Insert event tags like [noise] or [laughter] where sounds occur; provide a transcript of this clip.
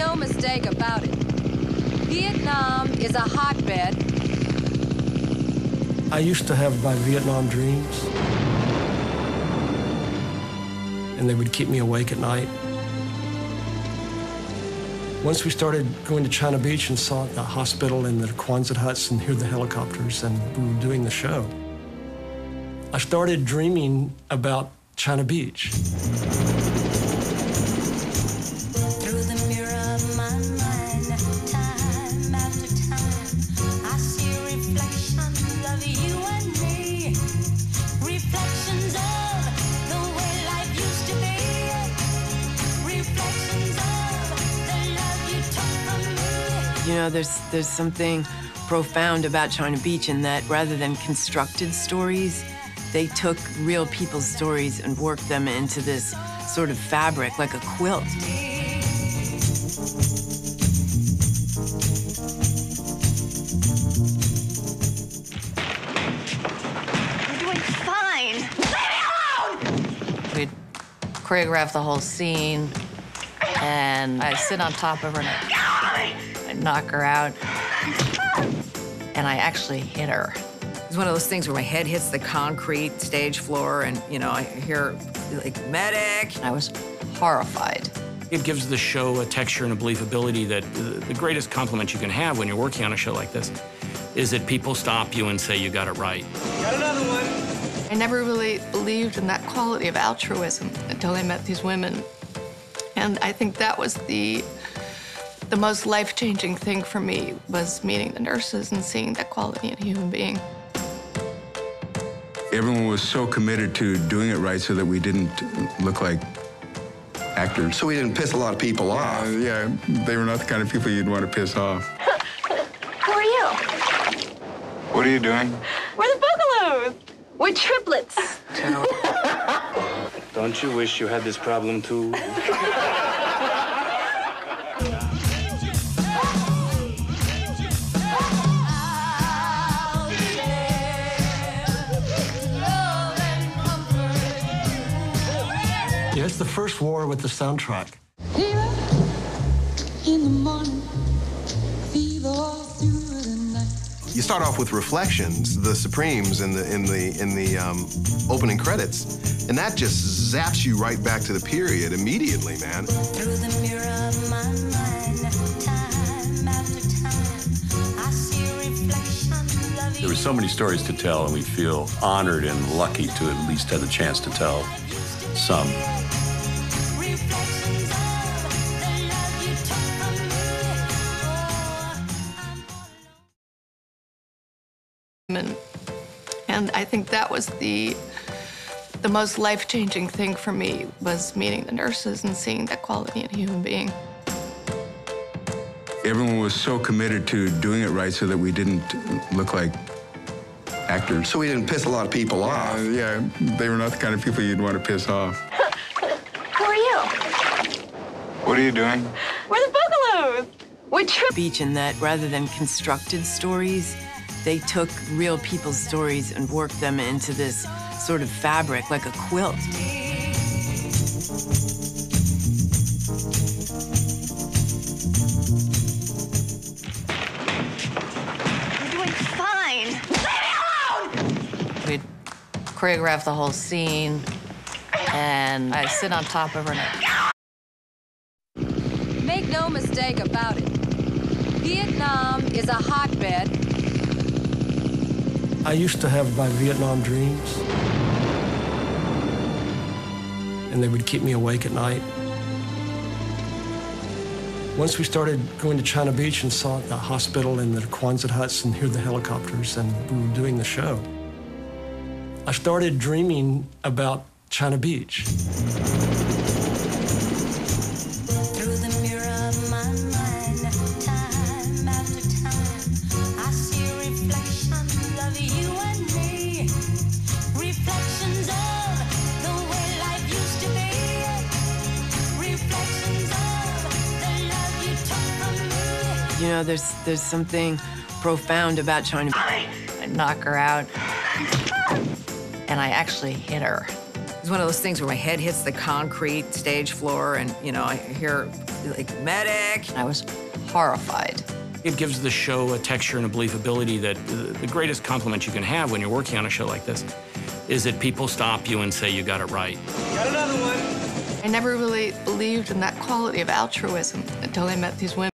no mistake about it. Vietnam is a hotbed. I used to have my Vietnam dreams, and they would keep me awake at night. Once we started going to China Beach and saw the hospital and the Quonset huts and heard the helicopters and we were doing the show, I started dreaming about China Beach. You know, there's there's something profound about China Beach in that rather than constructed stories, they took real people's stories and worked them into this sort of fabric, like a quilt. You're doing fine. We'd choreograph the whole scene, and I'd sit on top of her and I'd, I'd knock her out. And I actually hit her. It's one of those things where my head hits the concrete stage floor and, you know, I hear like medic. I was horrified. It gives the show a texture and a believability that the the greatest compliment you can have when you're working on a show like this is that people stop you and say you got it right. I never really believed in that quality of altruism until I met these women. And I think that was the the most life-changing thing for me was meeting the nurses and seeing that quality in a human being. Everyone was so committed to doing it right so that we didn't look like actors. So we didn't piss a lot of people off. Uh, yeah, they were not the kind of people you'd want to piss off. [laughs] Who are you? What are you doing? We're the Boogaloo. We're triplets. [laughs] Don't you wish you had this problem too? [laughs] first war with the soundtrack. In the morning, fever all through the night. You start off with Reflections, the Supremes in the in the in the um, opening credits, and that just zaps you right back to the period immediately, man. Through the mirror of my mind, time after time, I see reflections. There were so many stories to tell, and we feel honored and lucky to at least have the chance to tell some. And, and I think that was the the most life-changing thing for me was meeting the nurses and seeing that quality in a human being. Everyone was so committed to doing it right so that we didn't look like actors. So we didn't piss a lot of people off. Uh, yeah, they were not the kind of people you'd want to piss off. [laughs] Who are you? What are you doing? We're the Boogaloo. We're triplets. Beach in that rather than constructed stories, they took real people's stories and worked them into this sort of fabric, like a quilt. You're doing fine. We'd choreograph the whole scene, and I'd sit on top of her and Make no mistake about it. Vietnam is a hotbed. I used to have my Vietnam dreams, and they would keep me awake at night. Once we started going to China Beach and saw the hospital and the Quonset huts and heard the helicopters and we were doing the show, I started dreaming about China Beach. You know, there's there's something profound about China. I'd knock her out. And I actually hit her. It's one of those things where my head hits the concrete stage floor and, you know, I hear like medic. I was horrified. It gives the show a texture and a believability that the the greatest compliment you can have when you're working on a show like this is that people stop you and say you got it right. Got another one. I never really believed in that quality of altruism until I met these women.